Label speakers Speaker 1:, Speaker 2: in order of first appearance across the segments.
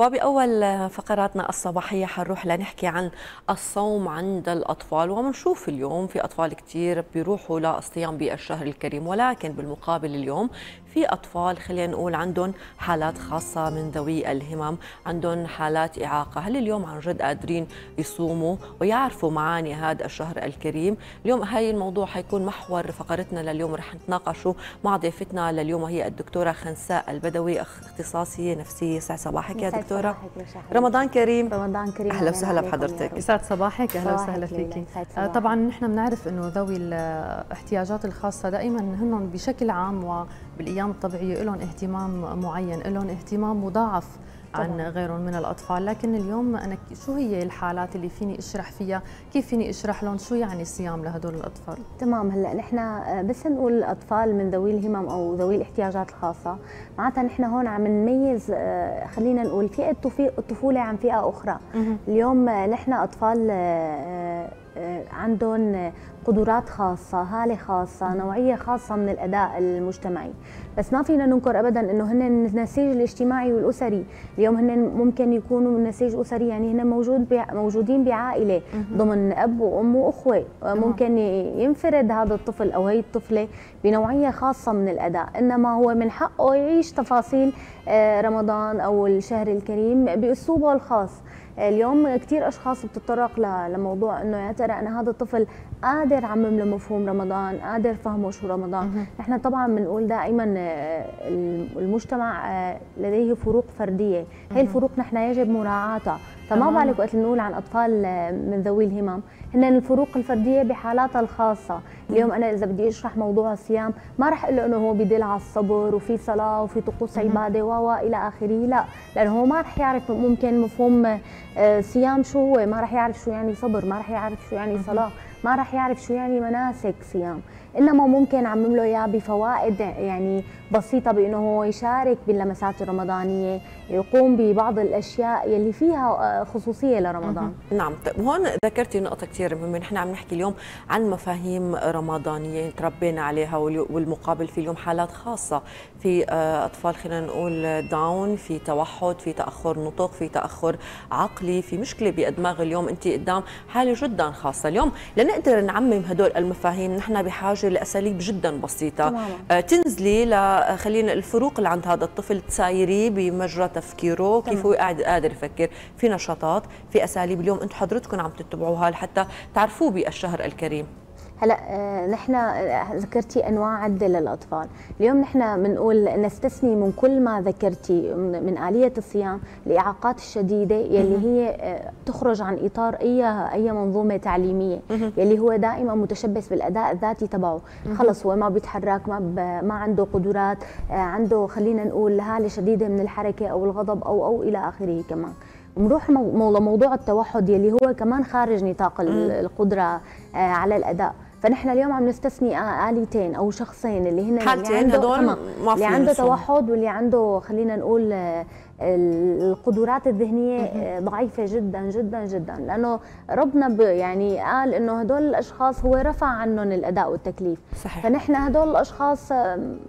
Speaker 1: وبأول فقراتنا الصباحية حنروح لنحكي عن الصوم عند الأطفال ومنشوف اليوم في أطفال كتير بيروحوا للصيام بالشهر الكريم ولكن بالمقابل اليوم في أطفال خلينا نقول عندهم حالات خاصة من ذوي الهمم عندهم حالات إعاقة. هل اليوم عن جد قادرين يصوموا ويعرفوا معاني هذا الشهر الكريم؟ اليوم هاي الموضوع حيكون محور فقرتنا لليوم رح نتناقشوا مع ضيفتنا لليوم وهي الدكتورة خنساء البدوي اختصاصية نفسية. صباحك يا دكتورة رمضان كريم.
Speaker 2: رمضان كريم.
Speaker 1: أهلا وسهلا بحضرتك.
Speaker 3: يسعد صباحك أهلا وسهلا فيكي. طبعا نحن بنعرف أنه ذوي الاحتياجات الخاصة دائما هن بشكل عام وبالأيام الطبيعية لهم اهتمام معين لهم اهتمام مضاعف. عن غيرهم من الأطفال. لكن اليوم أنا شو هي الحالات اللي فيني أشرح فيها؟ كيف فيني أشرح لهم شو يعني الصيام لهدول الأطفال؟
Speaker 2: تمام. هلأ نحن بس نقول اطفال من ذوي الهمم أو ذوي الاحتياجات الخاصة. معناتها نحن هون عم نميز خلينا نقول فئة الطفوله عن فئة أخرى. اليوم نحن أطفال عندهم قدرات خاصة هالة خاصة نوعية خاصة من الأداء المجتمعي. بس ما فينا ننكر أبدا أنه هن النسيج الاجتماعي والأسري. اليوم هن ممكن يكونوا من نسيج أسري يعني هن موجود موجودين بعائلة ضمن أب وأم وأخوة. ممكن ينفرد هذا الطفل أو هي الطفلة بنوعية خاصة من الأداء. إنما هو من حقه يعيش تفاصيل رمضان أو الشهر الكريم بأسلوبه الخاص. اليوم كثير أشخاص بتتطرق لموضوع إنه يا ترى أنا هذا الطفل قادر عمم له مفهوم رمضان قادر فهمه شو رمضان. نحن طبعا بنقول دائما المجتمع لديه فروق فردية. هي الفروق نحن يجب مراعاتها. فما بالك وقت نقول عن أطفال من ذوي الهمم. هن الفروق الفردية بحالاتها الخاصة. اليوم أنا إذا بدي أشرح موضوع الصيام ما راح أقول له إنه هو بدل على الصبر وفي صلاة وفي طقوس عبادة و إلى آخره. لا لأنه هو ما راح يعرف ممكن مفهوم صيام شو هو. ما راح يعرف شو يعني صبر ما راح يعرف شو يعني صلاة. ما راح يعرف شو يعني مناسك صيام. إنما ممكن عمم له إياه بفوائد يعني بسيطة بإنه هو يشارك باللمسات الرمضانية يقوم ببعض الأشياء يلي فيها خصوصية لرمضان.
Speaker 1: نعم. طيب هون ذكرتي نقطة كثير مهمة. نحن عم نحكي اليوم عن مفاهيم رمضانية تربينا عليها والمقابل في اليوم حالات خاصة. في أطفال خلينا نقول داون في توحد في تأخر نطق في تأخر عقلي في مشكلة بأدماغ اليوم انت قدام حاله جدا خاصة. اليوم لنقدر نعمم هدول المفاهيم نحن بحاجة لاساليب جدا بسيطة. تماما. تنزلي ل خلينا الفروق اللي عند هذا الطفل. تسايريه بمجرى تفكيره كيف هو قاعد قادر يفكر. في نشاطات في أساليب اليوم أنتم حضرتكم عم تتبعوها لحتى تعرفوه بالشهر الكريم.
Speaker 2: هلا نحن ذكرتي أنواع عدة للأطفال، اليوم نحن بنقول نستثني من كل ما ذكرتي من آلية الصيام الاعاقات الشديدة يلي هي تخرج عن إطار أي أي منظومة تعليمية يلي هو دائما متشبث بالأداء الذاتي تبعه، خلص هو ما بيتحرك ما ما عنده قدرات، عنده خلينا نقول هالة شديدة من الحركة أو الغضب أو أو إلى آخره كمان. بنروح موضوع التوحد يلي هو كمان خارج نطاق القدرة على الأداء. فنحن اليوم عم نستثني آليتين أو شخصين اللي هن
Speaker 1: اللي عنده
Speaker 2: اللي عنده توحد واللي عنده خلينا نقول القدرات الذهنية ضعيفة جدا جدا جدا. لأنه ربنا يعني قال إنه هدول الأشخاص هو رفع عنهم الأداء والتكليف.
Speaker 1: صحيح.
Speaker 2: فنحن هدول الأشخاص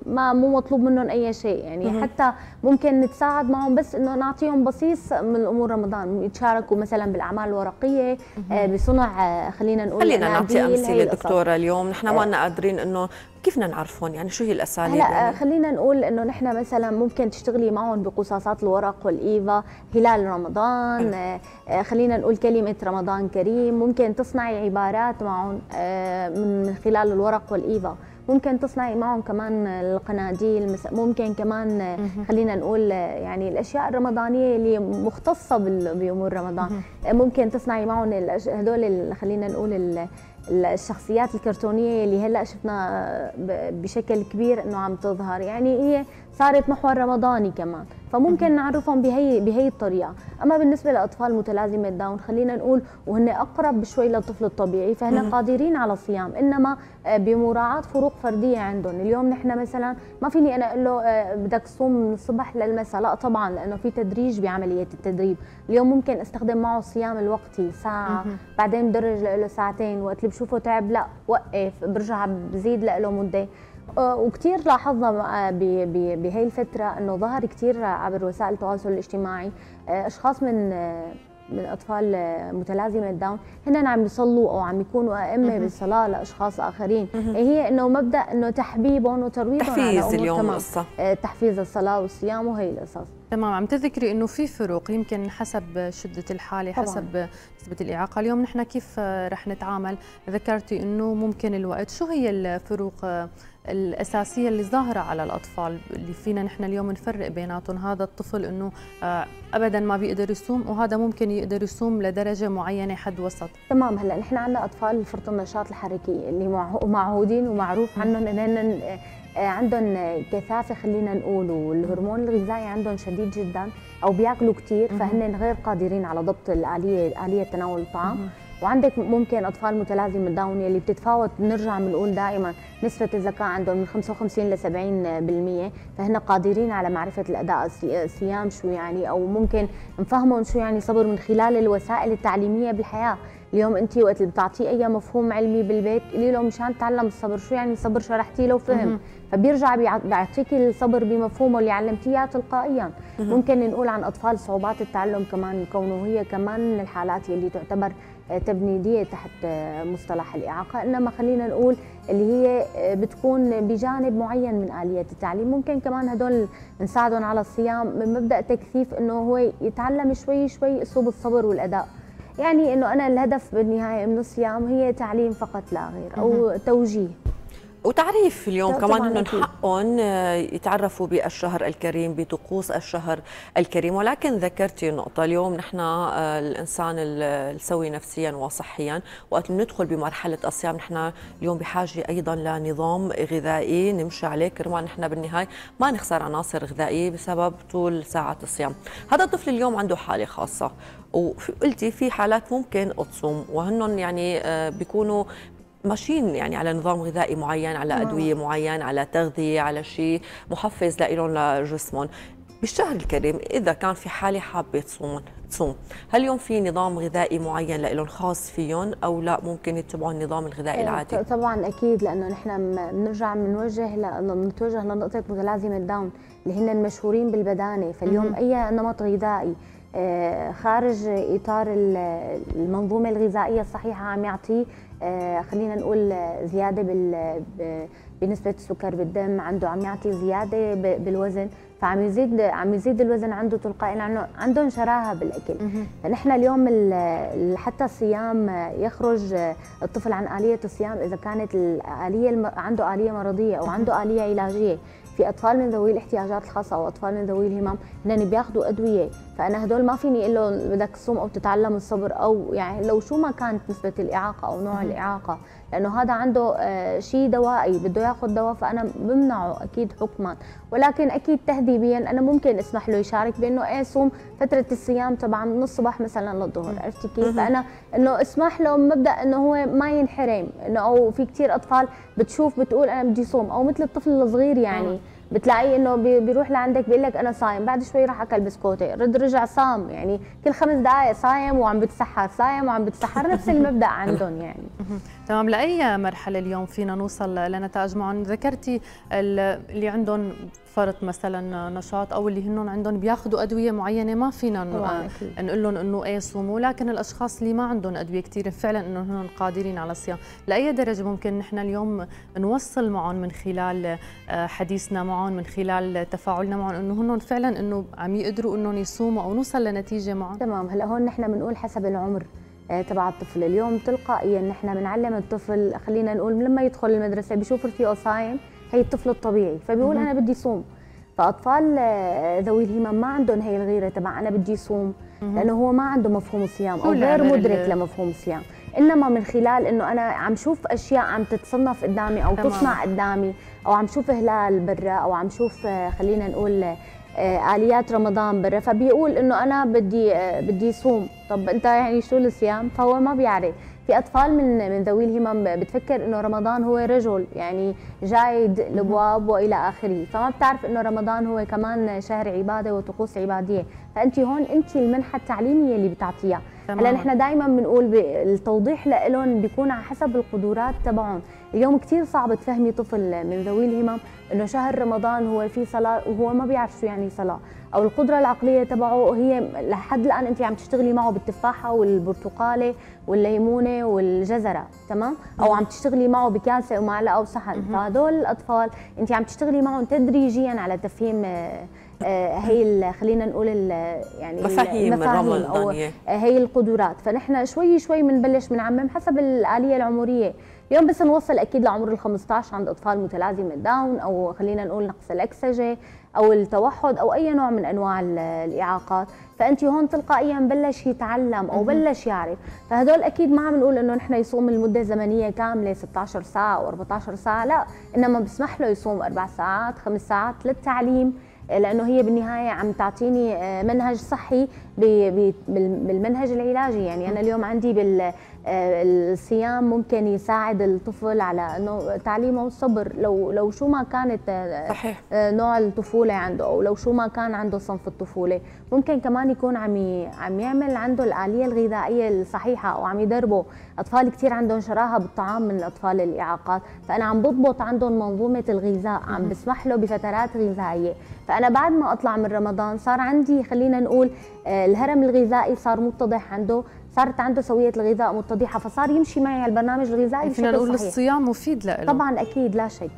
Speaker 2: ما مو مطلوب منهم أي شيء. يعني مم. حتى ممكن نتساعد معهم بس إنه نعطيهم بصيص من امور رمضان. يتشاركوا مثلا بالأعمال الورقية مم. بصنع خلينا نقول
Speaker 1: خلينا نعطي أمثلة دكتورة اليوم نحن ما قادرين إنه كيف بدنا نعرفهم؟ يعني شو هي الأساليب؟
Speaker 2: هلا يعني؟ خلينا نقول إنه نحن مثلا ممكن تشتغلي معهم بقصاصات الورق والإيفا هلال رمضان. آه خلينا نقول كلمة رمضان كريم. ممكن تصنعي عبارات معهم آه من خلال الورق والإيفا. ممكن تصنعي معهم كمان القناديل ممكن كمان خلينا نقول يعني الأشياء الرمضانية اللي مختصة بأمور رمضان. ممكن تصنعي معهم هدول خلينا نقول الشخصيات الكرتونية اللي هلأ شفنا بشكل كبير إنه عم تظهر. يعني هي صارت محور رمضاني كمان. فممكن نعرفهم بهي بهي الطريقة. أما بالنسبة لأطفال متلازمة داون خلينا نقول وهن أقرب شوي للطفل الطبيعي فهن قادرين على الصيام إنما بمراعاة فروق فردية عندهم. اليوم نحن مثلا ما فيني أنا أقول له بدك تصوم من الصبح للمساء؟ لا طبعا لأنه في تدريج بعملية التدريب. اليوم ممكن أستخدم معه الصيام الوقتي ساعة بعدين بدرج له ساعتين وقت اللي بشوفه تعب لا وقف برجع بزيد له مدة. وكثير لاحظنا بهي الفترة أنه ظهر كثير عبر وسائل التواصل الاجتماعي أشخاص من من أطفال متلازمة داون هن عم يصلوا أو عم يكونوا أئمة بالصلاة لأشخاص آخرين. هي إنه مبدأ إنه تحبيبهم وترويضهم
Speaker 1: تحفيز اليوم القصة.
Speaker 2: آه، تحفيز الصلاة والصيام وهي القصص.
Speaker 3: تمام عم تذكري إنه في فروق يمكن حسب شدة الحالة طبعاً. حسب نسبة الإعاقة. اليوم نحن كيف رح نتعامل؟ ذكرتي إنه ممكن الوقت. شو هي الفروق الأساسية اللي ظاهرة على الأطفال اللي فينا نحن اليوم نفرق بيناتهم. هذا الطفل إنه آه، ابدا ما بيقدر يصوم وهذا ممكن يقدر يصوم لدرجة معينة حد وسط.
Speaker 2: تمام هلأ نحن عندنا أطفال فرط النشاط الحركي اللي معهودين ومعروف عنهم إنهم آه، عندهم كثافة خلينا نقول والهرمون الغذائي عندهم شديد جدا أو بياكلوا كثير فهن غير قادرين على ضبط الآلية آلية تناول الطعام. وعندك ممكن أطفال متلازمه داون اللي بتتفاوت بنرجع بنقول دائما نسبة الذكاء عندهم من 55 ل 70% فهن قادرين على معرفة الأداء الصيام شو يعني أو ممكن نفهمهم شو يعني صبر من خلال الوسائل التعليمية بالحياة. اليوم انت وقت اللي بتعطيه اي مفهوم علمي بالبيت قولي له مشان تعلم الصبر شو يعني صبر شرحتي له وفهم فبيرجع بيعطيك الصبر بمفهومه اللي علمتيه تلقائيا. ممكن نقول عن أطفال صعوبات التعلم كمان كونه هي كمان من الحالات اللي تعتبر تبنيدية تحت مصطلح الإعاقة. إنما خلينا نقول اللي هي بتكون بجانب معين من اليات التعليم. ممكن كمان هدول نساعدهم على الصيام. من مبدأ تكثيف إنه هو يتعلم شوي شوي أسلوب الصبر والأداء. يعني إنه أنا الهدف بالنهاية من الصيام هي تعليم فقط لا غير أو توجيه.
Speaker 1: وتعريف اليوم كمان انهم حقهم آه، يتعرفوا بالشهر الكريم بطقوس الشهر الكريم. ولكن ذكرتي نقطة اليوم نحن آه، الإنسان السوي نفسيا وصحيا. وقت ندخل بمرحلة الصيام نحن اليوم بحاجة أيضا لنظام غذائي نمشي عليه. كرمال نحن بالنهاية ما نخسر عناصر غذائية بسبب طول ساعه الصيام. هذا الطفل اليوم عنده حالة خاصة. وقلتي في حالات ممكن تصوم وهن يعني آه، بيكونوا ماشيين يعني على نظام غذائي معين على أدوية معين على تغذية على شيء محفز لهم لجسمهم. بالشهر الكريم إذا كان في حالة حابة تصوم تصوم. هل اليوم في نظام غذائي معين لهم خاص فيهم أو لا؟ ممكن يتبعوا النظام الغذائي إيه، العادي.
Speaker 2: طبعا أكيد لأنه نحن بنرجع بنوجه بنتوجه لنقطة متلازمه داون اللي هن المشهورين بالبدانة. فاليوم أي نمط غذائي خارج إطار المنظومة الغذائية الصحيحة عم يعطي آه، خلينا نقول زيادة بنسبة السكر بالدم عنده عم يعطي زيادة بالوزن. فعم يزيد عم يزيد الوزن عنده تلقائيا لأنه عندهم شراهة بالأكل. فنحن اليوم حتى الصيام يخرج الطفل عن آلية الصيام إذا كانت الآلية عنده آلية مرضية أو عنده آلية علاجية. في أطفال من ذوي الاحتياجات الخاصة أو أطفال من ذوي الهمم هن بياخذوا أدوية فأنا هدول ما فيني أقول لهم بدك تصوم أو تتعلم الصبر أو يعني لو شو ما كانت نسبة الإعاقة أو نوع الإعاقة لأنه هذا عنده آه، شيء دوائي بده ياخذ دواء فأنا بمنعه أكيد حكما. ولكن أكيد تهذيبيا أنا ممكن أسمح له يشارك بأنه إيه صوم فترة الصيام تبعا من الصبح مثلا للظهر عرفتي كيف؟ فأنا إنه اسمح له مبدأ إنه هو ما ينحرم إنه أو في كثير أطفال بتشوف بتقول أنا بدي صوم أو مثل الطفل الصغير يعني. بتلاقيه إنه بيروح لعندك بيقول لك أنا صايم بعد شوي راح أكل بسكوته رد رجع صام يعني كل خمس دقائق صايم وعم بتسحر صايم وعم بتسحر نفس المبدأ عندهم يعني.
Speaker 3: تمام لأي مرحلة اليوم فينا نوصل لنتائج معهم ذكرتي اللي عندهم فرط مثلا نشاط أو اللي هن عندهم بياخذوا أدوية معينة ما فينا نقول لهم إنه إيه صوموا لكن الأشخاص اللي ما عندهم أدوية كثير فعلا إنه هن قادرين على الصيام. لأي درجة ممكن نحن اليوم نوصل معهم من خلال آه، حديثنا معهم من خلال تفاعلنا معهم إنه هن فعلا إنه عم يقدروا انهم يصوموا أو نوصل لنتيجة معهم.
Speaker 2: تمام. هلأ هون نحن بنقول حسب العمر آه، تبع الطفل. اليوم تلقائيا نحن بنعلم الطفل خلينا نقول لما يدخل المدرسة بيشوف رفيقه صايم هي الطفل الطبيعي فبيقول أنا بدي صوم. فأطفال آه، ذوي الهمم ما عندهم هي الغيرة تبع أنا بدي صوم لأنه هو ما عنده مفهوم الصيام أو غير مدرك لمفهوم الصيام. إنما من خلال إنه أنا عم شوف أشياء عم تتصنف قدامي أو تمام. تصنع قدامي أو عم شوف هلال برا أو عم شوف آه، خلينا نقول آه، آليات رمضان برا فبيقول إنه أنا بدي بدي صوم. طب أنت يعني شو الصيام؟ فهو ما بيعرف. في أطفال من من ذوي الهمم بتفكر إنه رمضان هو رجل يعني جايد الابواب وإلى آخره. فما بتعرف إنه رمضان هو كمان شهر عبادة وطقوس عبادية. فأنت هون أنت المنحة التعليمية اللي بتعطيها. هلا نحن دائما بنقول التوضيح لهم بيكون على حسب القدرات تبعهم. اليوم كثير صعب تفهمي طفل من ذوي الهمم إنه شهر رمضان هو في صلاة وهو ما بيعرف شو يعني صلاة. أو القدرة العقلية تبعه هي لحد الآن أنت عم تشتغلي معه بالتفاحة والبرتقالة والليمونة والجزرة تمام؟ أو عم تشتغلي معه بكاسة ومعلقة وصحن. فهدول الأطفال أنت عم تشتغلي معهم تدريجيا على تفهيم هي خلينا نقول
Speaker 1: يعني مفاهيم, مفاهيم أو
Speaker 2: هي القدرات. فنحن شوي شوي بنبلش بنعمم حسب الآلية العمرية. اليوم بس نوصل أكيد لعمر ال 15 عند أطفال متلازمة داون أو خلينا نقول نقص الأكسجة أو التوحد أو أي نوع من أنواع الإعاقات. فأنت هون تلقائيا بلش يتعلم أو بلش يعرف. فهدول أكيد ما عم نقول إنه نحن يصوم المدة الزمنية كاملة 16 ساعة أو 14 ساعة لا إنما بسمح له يصوم أربع ساعات خمس ساعات للتعليم لأنه هي بالنهاية عم تعطيني آه، منهج صحي بالمنهج العلاجي. يعني أنا اليوم عندي بال الصيام ممكن يساعد الطفل على إنه تعليمه الصبر. لو لو شو ما كانت
Speaker 1: آه، صحيح.
Speaker 2: آه، نوع الطفولة عنده أو لو شو ما كان عنده صنف الطفولة ممكن كمان يكون عم عم يعمل عنده الآلية الغذائية الصحيحة أو عم يدربه. أطفال كثير عندهم شراهة بالطعام من الأطفال الإعاقات. فأنا عم بضبط عندهم منظومة الغذاء عم بسمح له بفترات غذائية. فأنا بعد ما أطلع من رمضان صار عندي خلينا نقول آه، الهرم الغذائي صار متضح عنده. صارت عنده سوية الغذاء متضحه فصار يمشي معي البرنامج الغذائي
Speaker 3: فينا نقول الصيام مفيد له
Speaker 2: طبعا أكيد لا شك.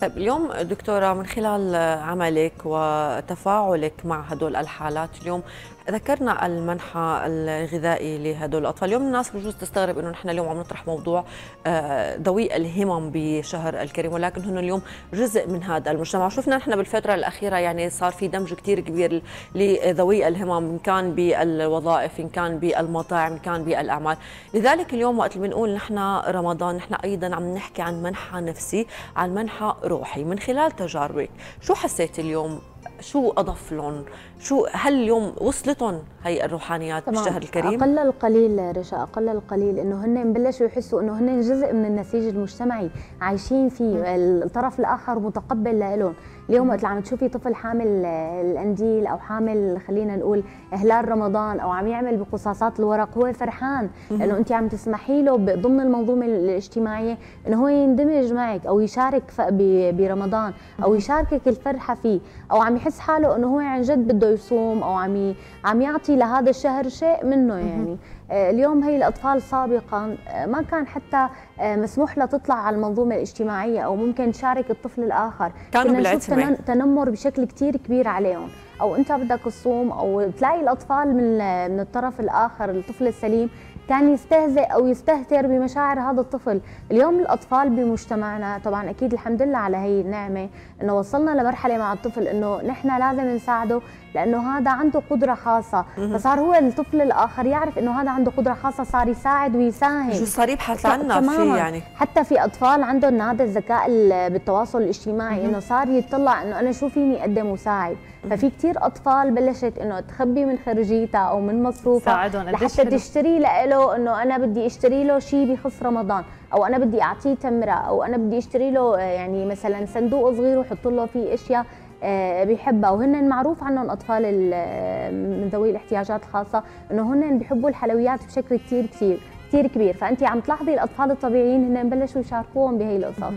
Speaker 1: طيب اليوم دكتورة من خلال عملك وتفاعلك مع هدول الحالات اليوم ذكرنا المنحى الغذائي لهدول الأطفال. اليوم الناس بجوز تستغرب إنه نحن اليوم عم نطرح موضوع آه، ذوي الهمم بشهر الكريم ولكن هن اليوم جزء من هذا المجتمع. شفنا نحن بالفترة الأخيرة يعني صار في دمج كثير كبير لذوي الهمم إن كان بالوظائف إن كان بالمطاعم إن كان بالأعمال. لذلك اليوم وقت بنقول نحن رمضان نحن أيضا عم نحكي عن منحى نفسي عن منحى روحي من خلال تجاربك. شو حسيت اليوم؟ شو اضاف لهم؟ شو هل اليوم وصلتهم هي الروحانيات طبعا بالشهر الكريم؟
Speaker 2: أقل القليل رشا أقل القليل إنه هن بلشوا يحسوا إنه هن جزء من النسيج المجتمعي عايشين فيه الطرف الآخر متقبل لهم اليوم وقت عم تشوفي طفل حامل الانديل أو حامل خلينا نقول هلال رمضان أو عم يعمل بقصاصات الورق هو فرحان لأنه انت عم تسمحي له ضمن المنظومة الاجتماعية إنه هو يندمج معك أو يشارك برمضان أو يشاركك الفرحة فيه أو عم يحس حاله إنه هو عن جد بده يصوم أو عم عم يعطي لهذا الشهر شيء منه يعني. آه، اليوم هي الأطفال سابقا آه، ما كان حتى آه، مسموح لها تطلع على المنظومة الاجتماعية أو ممكن تشارك الطفل الآخر.
Speaker 1: كانوا بالعتمه
Speaker 2: تنمر بشكل كثير كبير عليهم. أو أنت بدك تصوم أو تلاقي الأطفال من من الطرف الآخر الطفل السليم كان يستهزئ أو يستهتر بمشاعر هذا الطفل. اليوم الأطفال بمجتمعنا طبعا أكيد الحمد لله على هي النعمة إنه وصلنا لمرحلة مع الطفل إنه نحن لازم نساعده لأنه هذا عنده قدرة خاصة. فصار هو الطفل الآخر يعرف إنه هذا عنده قدرة خاصة صار يساعد ويساهم.
Speaker 1: شو صار يبحث عنها في يعني.
Speaker 2: حتى في أطفال عندهم هذا الذكاء بالتواصل الاجتماعي إنه صار يطلع إنه أنا شو فيني أقدم وساعد ففي كثير أطفال بلشت إنه تخبي من خرجيتها أو من مصروفها لحتى تشتري له إنه أنا بدي أشتري له شيء بخص رمضان أو أنا بدي أعطيه تمرة أو أنا بدي أشتري له يعني مثلا صندوق صغير وحط له فيه أشياء. بيحبها وهن معروف عنهم أطفال من ذوي الاحتياجات الخاصة إنه هن بيحبوا الحلويات بشكل كثير كثير كثير كبير. فانت عم تلاحظي الأطفال الطبيعيين هن بلشوا يشاركوهم بهي القصص.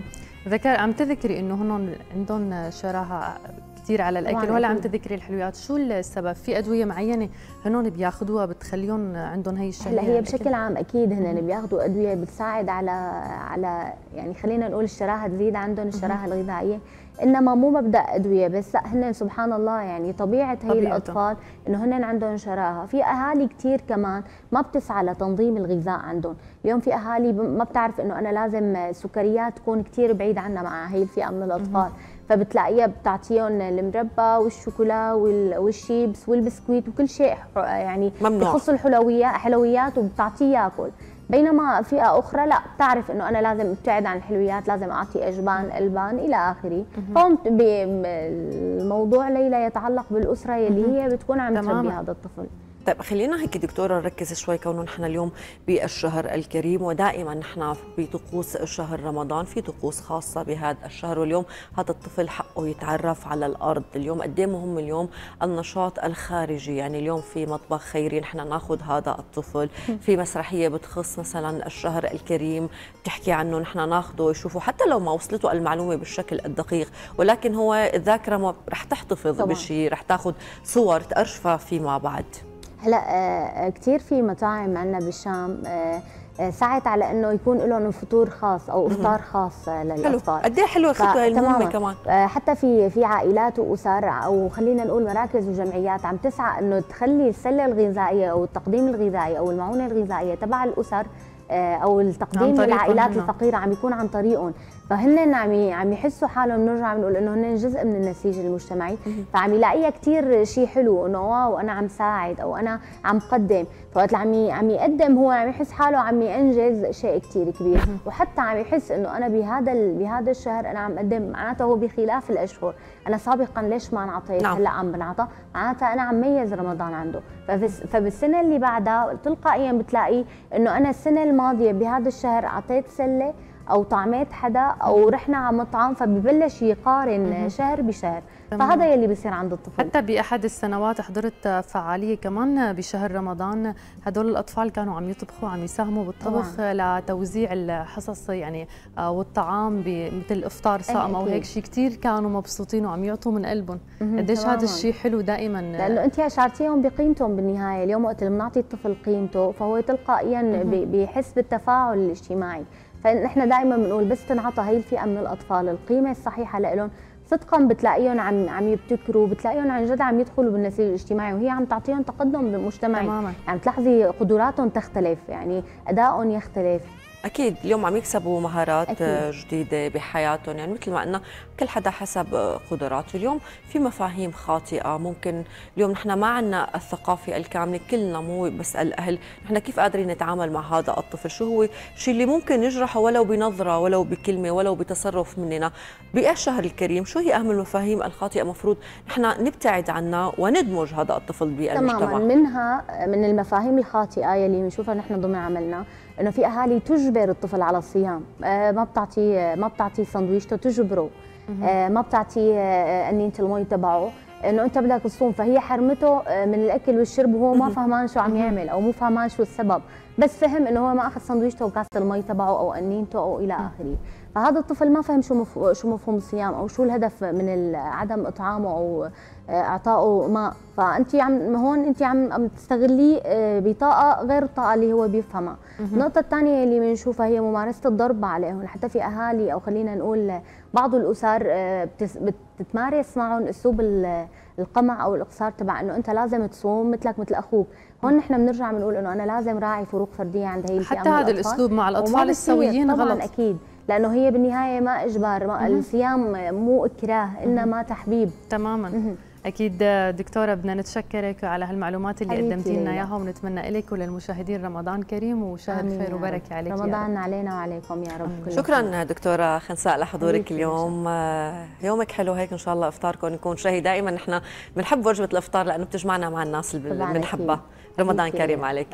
Speaker 3: ذكر عم تذكري إنه هن عندهم شراهة كثير على الأكل. ولا عم تذكري الحلويات. شو السبب؟ في أدوية معينة هنون بياخذوها بتخليهم عندهم هي الشهيه
Speaker 2: هلأ هي بشكل عام أكيد هن بياخذوا أدوية بتساعد على على يعني خلينا نقول الشراهة تزيد عندهم الشراهة الغذائية. إنما مو مبدأ أدوية بس لأ هن سبحان الله يعني طبيعة هي طبيعته. الأطفال إنه هن عندهم شراهة. في أهالي كثير كمان ما بتسعى لتنظيم الغذاء عندهم. اليوم في أهالي ما بتعرف إنه أنا لازم السكريات تكون كثير بعيده عنا مع هي الفئة من الأطفال. فبتلاقيها بتعطيهم المربى والشوكولا والشيبس والبسكويت وكل شيء يعني
Speaker 1: ممنوع.
Speaker 2: بخص الحلويات حلويات وبتعطيه ياكل. بينما فئة أخرى لا بتعرف إنه أنا لازم أبتعد عن الحلويات لازم أعطي أجبان ألبان إلى آخره. هون الموضوع ليلى يتعلق بالأسرة يلي هي بتكون عم تربي هذا الطفل.
Speaker 1: طيب خلينا هيك دكتورة نركز شوي كونه نحن اليوم بالشهر الكريم ودائما نحن بطقوس شهر رمضان في طقوس خاصة بهذا الشهر واليوم هذا الطفل حقه يتعرف على الأرض. اليوم قد إيه مهم اليوم النشاط الخارجي؟ يعني اليوم في مطبخ خيري نحن ناخذ هذا الطفل. في مسرحية بتخص مثلا الشهر الكريم بتحكي عنه نحن ناخذه يشوفه حتى لو ما وصلته المعلومة بالشكل الدقيق ولكن هو الذاكرة رح تحتفظ بشيء رح تاخذ صور تأرشفها فيما بعد.
Speaker 2: هلا آه، كثير في مطاعم عندنا بالشام آه، آه، سعت على إنه يكون لهم فطور خاص أو إفطار خاص للاطفال
Speaker 1: قد إيه حلوة الخطوة المهمة كمان.
Speaker 2: حتى في في عائلات وأسر أو خلينا نقول مراكز وجمعيات عم تسعى إنه تخلي السلة الغذائية أو التقديم الغذائي أو المعونة الغذائية تبع الأسر أو التقديم للعائلات الفقيرة عم يكون عن طريقهم. فهن عم عم يحسوا حالهم بنرجع بنقول إنه هن جزء من النسيج المجتمعي. فعم يلاقيها كثير شيء حلو إنه واو أنا عم ساعد أو أنا عم قدم. فوقت عم عم يقدم هو عم يحس حاله عم ينجز شيء كثير كبير. وحتى عم يحس إنه أنا بهذا بهذا الشهر أنا عم اقدم معناته هو بخلاف الأشهر. أنا سابقا ليش ما انعطيت نعم. هلأ عم بنعطى؟ معناتها أنا عم ميز رمضان عنده. فبالسنة اللي بعدها تلقائيا بتلاقي إنه أنا السنة الماضية بهذا الشهر أعطيت سلة أو طعمات حدا أو رحنا على مطعم فببلش يقارن شهر بشهر. فهذا يلي بيصير عند الطفل.
Speaker 3: حتى بأحد السنوات حضرت فعالية كمان بشهر رمضان. هدول الأطفال كانوا عم يطبخوا عم يساهموا بالطبخ طبعا. لتوزيع الحصص يعني آه، والطعام مثل افطار إيه، صائم أو هيك شيء كثير كانوا مبسوطين وعم يعطوا من قلبهم. قديش هذا الشيء حلو دائما.
Speaker 2: لأنه أنت أشعرتيهم بقيمتهم بالنهاية. اليوم وقت اللي بنعطي الطفل قيمته فهو تلقائيا بيحس بالتفاعل الاجتماعي. فنحن دائما بنقول بس تنعطى هي الفئة من الأطفال. القيمة الصحيحة لهم صدقا بتلاقيهم عم عم يبتكروا بتلاقيهم عن جد عم يدخلوا بالنسيج الاجتماعي وهي عم تعطيهم تقدم بالمجتمعي تماما. يعني بتلاحظي قدراتهم تختلف يعني أدائهم يختلف.
Speaker 1: أكيد اليوم عم يكسبوا مهارات أكيد. جديدة بحياتهم. يعني مثل ما قلنا كل حدا حسب قدراته. اليوم في مفاهيم خاطئة. ممكن اليوم نحن ما عندنا الثقافة الكاملة كلنا مو بس الأهل. نحن كيف قادرين نتعامل مع هذا الطفل؟ شو هو الشيء اللي ممكن يجرحه ولو بنظرة ولو بكلمة ولو بتصرف مننا؟ بالشهر الكريم؟ شو هي أهم المفاهيم الخاطئة؟ مفروض نحن نبتعد عنها وندمج هذا الطفل بالمجتمع.
Speaker 2: تماما. منها من المفاهيم الخاطئة يلي بنشوفها نحن ضمن عملنا إنه في أهالي تجبر الطفل على الصيام. آه، ما بتعطي ما بتعطي سندويشته تجبره. آه، ما بتعطي آه، انينه المي تبعه. إنه أنت بدك تصوم فهي حرمته من الأكل والشرب وهو ما فهمان شو عم يعمل أو مو فهمان شو السبب. بس فهم إنه هو ما أخذ سندويشته وكاسه المي تبعه أو انينته أو إلى آخره. فهذا الطفل ما فهم شو شو مفهوم الصيام أو شو الهدف من عدم إطعامه أو إعطائه ماء فأنت عم هون أنت عم عم تستغليه آه، بطاقة غير الطاقة اللي هو بيفهمها. النقطة الثانية اللي بنشوفها هي ممارسة الضرب عليهم. حتى في أهالي أو خلينا نقول بعض الأسر آه، بتتمارس معهم أسلوب القمع أو الإقصار تبع إنه أنت لازم تصوم مثلك مثل أخوك. هون نحن بنرجع بنقول إنه أنا لازم راعي فروق فردية عند هي
Speaker 3: حتى هذا الأسلوب مع الأطفال السويين
Speaker 2: غلط.
Speaker 3: طبعا
Speaker 2: أكيد لأنه هي بالنهاية ما إجبار ما الصيام مو إكراه انما تحبيب.
Speaker 3: تماما. أكيد دكتورة بدنا نتشكرك على هالمعلومات اللي قدمتي لنا إياها ونتمنى لك وللمشاهدين رمضان كريم وشهر خير وبركة عليك
Speaker 2: رمضان علينا وعليكم يا رب
Speaker 1: شكرا دكتورة خنساء لحضورك اليوم. آه، يومك حلو هيك إن شاء الله أفطاركم يكون شهي. دائما نحن بنحب وجبه الأفطار لأنه بتجمعنا مع الناس اللي بنحبها. رمضان كريم عليك